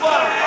fire.